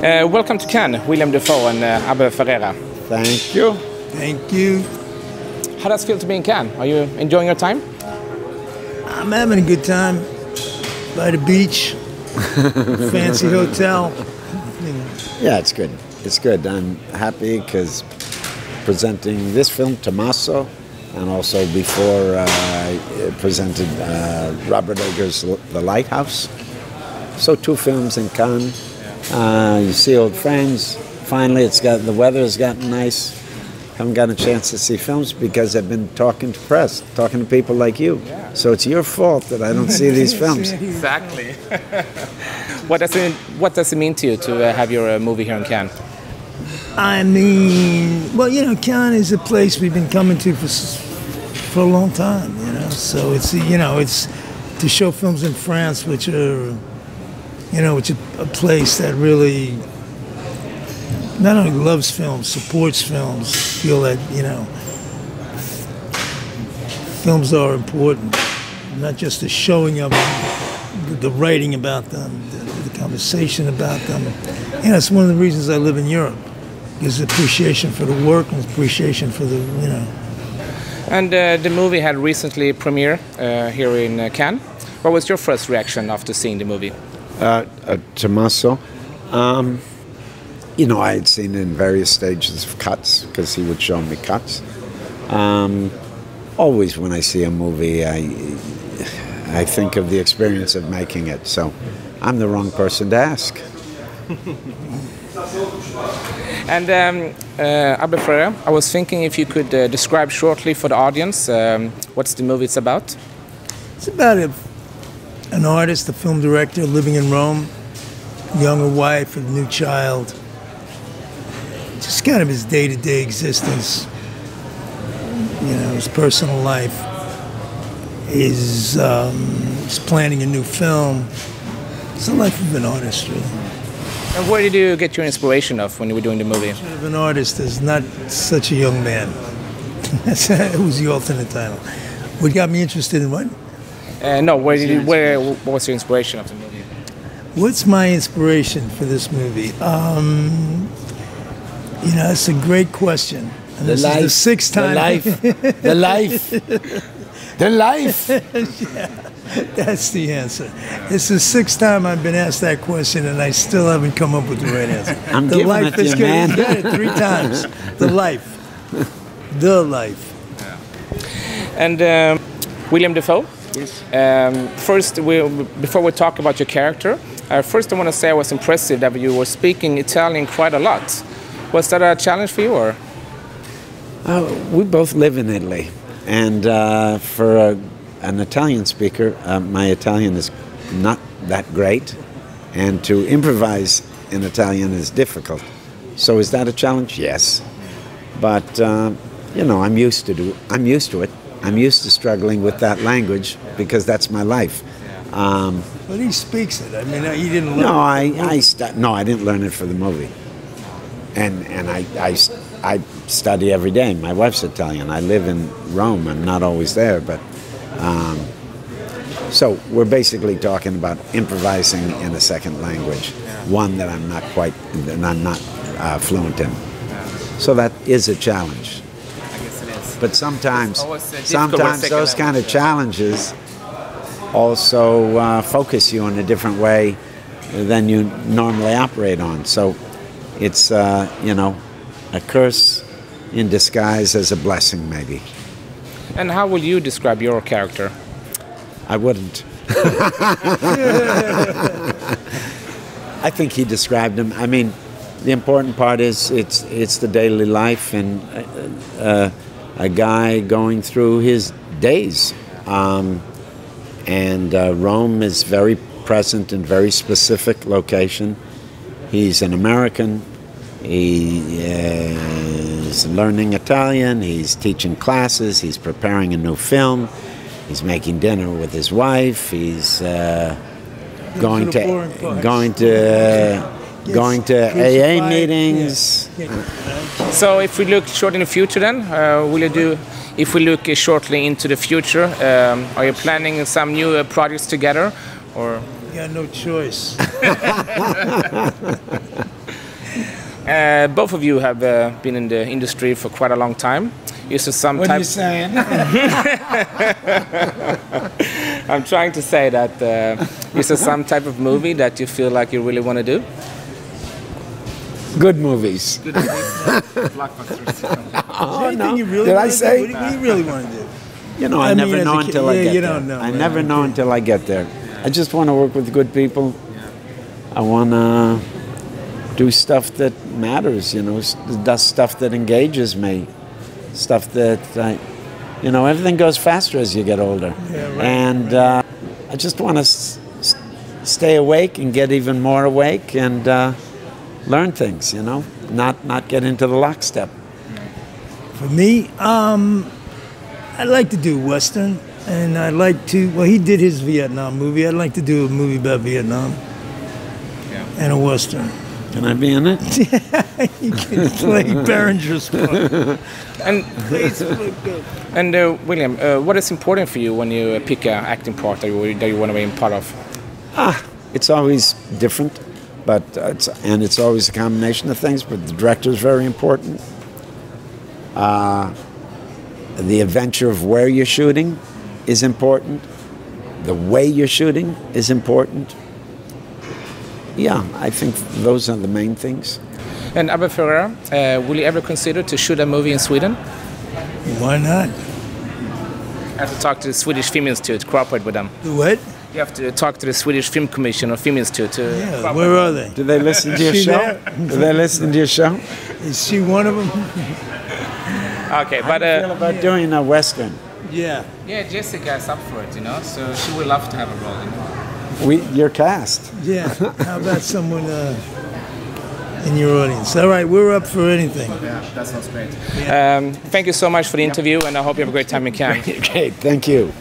Uh, welcome to Cannes, Willem Dafoe and uh, Abel Ferrara. Thank you. Thank you. How does it feel to be in Cannes? Are you enjoying your time? I'm having a good time by the beach, fancy hotel. You know. Yeah, it's good. It's good. I'm happy because presenting this film, Tommaso, and also before uh, I presented uh, Robert Eggers' The Lighthouse. So two films in Cannes. Uh, you see old friends. Finally, it's got the weather has gotten nice. Haven't gotten a chance to see films because I've been talking to press, talking to people like you. So it's your fault that I don't see these films. Exactly. what does it What does it mean to you to uh, have your uh, movie here in Cannes? I mean, well, you know, Cannes is a place we've been coming to for for a long time. You know, so it's you know it's to show films in France, which are you know, it's is a place that really not only loves films, supports films, feel that you know films are important, not just the showing of them, the, the writing about them, the, the conversation about them. And it's one of the reasons I live in Europe. Is appreciation for the work and appreciation for the you know. And uh, the movie had recently premiere uh, here in uh, Cannes. What was your first reaction after seeing the movie? Uh, uh, Tommaso. Um, you know, I had seen it in various stages of cuts because he would show me cuts. Um, always, when I see a movie, I I think of the experience of making it. So, I'm the wrong person to ask. And um, uh, Abel Ferrara, I was thinking if you could uh, describe shortly for the audience um, what's the movie it's about. It's about a, an artist, a film director living in Rome, younger wife, a new child. Just kind of his day to day existence, you know, his personal life. His, um, he's planning a new film. It's the life of an artist, really. And where did you get your inspiration of when you were doing the movie? Of an artist is not such a young man. That was the alternate title. What got me interested in what? Uh, no, where did where what was your inspiration of the movie? What's my inspiration for this movie? Um, you know, that's a great question. And this is the sixth time. the life, the life, the life. yeah, That's the answer. It's the sixth time I've been asked that question, and I still haven't come up with the right answer. I'm the giving life it to is you, good. man. You got it three times. The life. The life. And um, Willem Dafoe. Um, first, we, before we talk about your character, uh, first I want to say I was impressed that you were speaking Italian quite a lot. Was that a challenge for you, or? Uh, we both live in Italy, and uh, for a, an Italian speaker, uh, my Italian is not that great, and to improvise in Italian is difficult. So is that a challenge? Yes, but uh, you know I'm used to do. I'm used to it. I'm used to struggling with that language because that's my life. Um, But he speaks it. I mean, he didn't learn. no, it. I, I stu- no, I didn't learn it for the movie, and and I, I I study every day. My wife's Italian. I live in Rome. I'm not always there, but um, so we're basically talking about improvising in a second language, one that I'm not quite that I'm not uh, fluent in. So that is a challenge. But sometimes, with sometimes those kind of challenges also uh, focus you in a different way than you normally operate on. So it's uh, you know a curse in disguise as a blessing, maybe. And how will you describe your character? I wouldn't. I think he described him. I mean, the important part is it's it's the daily life and uh, uh, a guy going through his days. Um, and uh, Rome is very present in very specific location. He's an American. He uh, is learning Italian. He's teaching classes. He's preparing a new film. He's making dinner with his wife. He's uh, going to foreign to going to going to AA meetings. yeah. So if we look short in the future, then uh, will you do? If we look uh, shortly into the future, um, are you planning some new uh, projects together, or? You got no choice. Uh, both of you have uh, been in the industry for quite a long time. Is there some What type? are you saying? I'm trying to say that uh, is there some type of movie that you feel like you really want to do? Good movies. Oh, no. Really Did I say? Do? What, do you, what do you really want to do? You know, I, I never as a know kid- until I yeah, get you there. don't know, I right? never know until I get there. I just want to work with good people. I want to do stuff that matters, you know, does stuff that engages me, stuff that I, you know, everything goes faster as you get older. Yeah, right, and uh, I just want to s- s- stay awake and get even more awake and uh, learn things, you know, not not get into the lockstep. For me, um, I'd like to do Western, and I'd like to. Well, he did his Vietnam movie. I'd like to do a movie about Vietnam. And a Western. Can I be in it? You can play Berenger's part. And please, and uh, Willem, uh, what is important for you when you uh, pick an acting part that you, that you want to be a part of? Ah, it's always different, but uh, it's, and it's always a combination of things. But the director is very important. Uh, the adventure of where you're shooting is important. The way you're shooting is important. Yeah, I think those are the main things. And Abel Ferrara, uh, will you ever consider to shoot a movie in Sweden? Why not? I have to talk to the Swedish Film Institute, cooperate with them. The what? You have to talk to the Swedish Film Commission or Film Institute to. Yeah, where are they? Do they listen to your show? there? Do they listen to your show? Is she one of them? Okay, How but do you feel uh, about doing a western? Yeah. yeah, Jessica is up for it, you know, so she would love to have a role. You know? We, your cast. Yeah. How about someone uh, in your audience? All right, we're up for anything. Yeah, that sounds great. Um, thank you so much for the interview, and I hope you have a great time in Cannes. Okay, thank you.